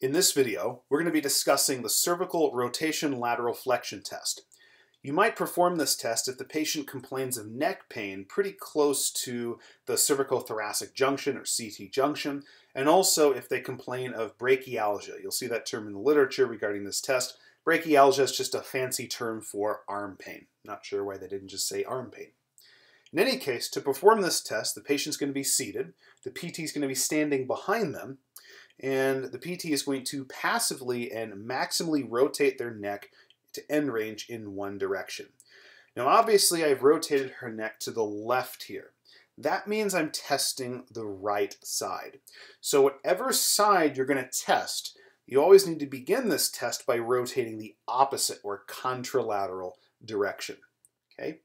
In this video, we're going to be discussing the cervical rotation lateral flexion test. You might perform this test if the patient complains of neck pain pretty close to the cervicothoracic junction or CT junction, and also if they complain of brachialgia. You'll see that term in the literature regarding this test. Brachialgia is just a fancy term for arm pain. Not sure why they didn't just say arm pain. In any case, to perform this test, the patient's going to be seated, the PT is going to be standing behind them, and the PT is going to passively and maximally rotate their neck to end range in one direction. Now obviously I've rotated her neck to the left here. That means I'm testing the right side. So whatever side you're going to test, you always need to begin this test by rotating the opposite or contralateral direction. Okay.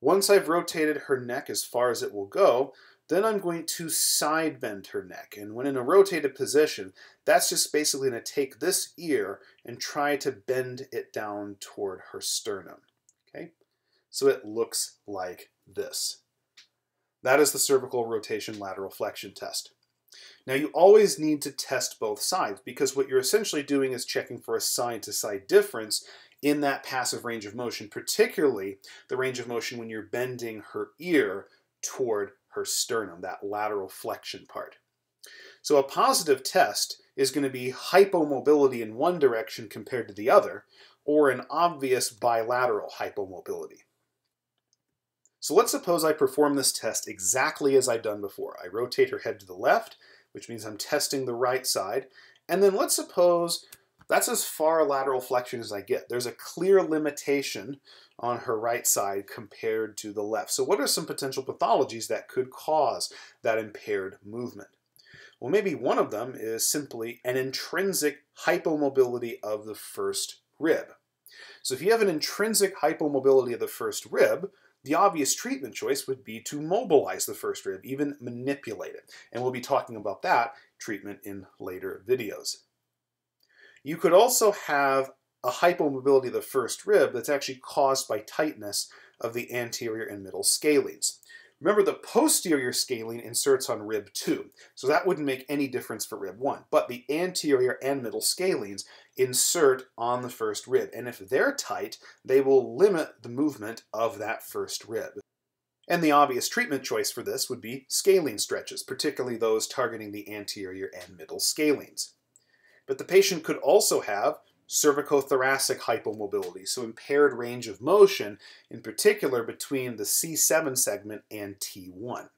Once I've rotated her neck as far as it will go, then I'm going to side bend her neck. And when in a rotated position, that's just basically going to take this ear and try to bend it down toward her sternum. Okay? So it looks like this. That is the cervical rotation lateral flexion test. Now you always need to test both sides because what you're essentially doing is checking for a side-to-side -side difference in that passive range of motion, particularly the range of motion when you're bending her ear toward her sternum, that lateral flexion part. So a positive test is going to be hypomobility in one direction compared to the other, or an obvious bilateral hypomobility. So let's suppose I perform this test exactly as I've done before. I rotate her head to the left, which means I'm testing the right side, and then let's suppose that's as far lateral flexion as I get. There's a clear limitation on her right side compared to the left. So what are some potential pathologies that could cause that impaired movement? Well, maybe one of them is simply an intrinsic hypomobility of the first rib. So if you have an intrinsic hypomobility of the first rib, the obvious treatment choice would be to mobilize the first rib, even manipulate it. And we'll be talking about that treatment in later videos. You could also have a hypomobility of the first rib that's actually caused by tightness of the anterior and middle scalenes. Remember, the posterior scalene inserts on rib 2, so that wouldn't make any difference for rib 1. But the anterior and middle scalenes insert on the first rib, and if they're tight, they will limit the movement of that first rib. And the obvious treatment choice for this would be scalene stretches, particularly those targeting the anterior and middle scalenes. But the patient could also have cervicothoracic hypomobility, so impaired range of motion, in particular between the C7 segment and T1.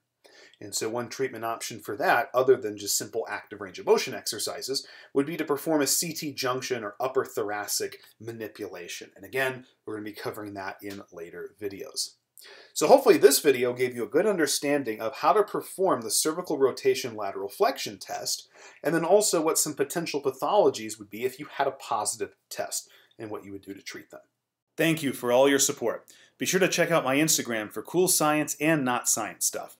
And so one treatment option for that, other than just simple active range of motion exercises, would be to perform a CT junction or upper thoracic manipulation. And again, we're going to be covering that in later videos. So hopefully this video gave you a good understanding of how to perform the cervical rotation lateral flexion test, and then also what some potential pathologies would be if you had a positive test, and what you would do to treat them. Thank you for all your support. Be sure to check out my Instagram for cool science and not science stuff.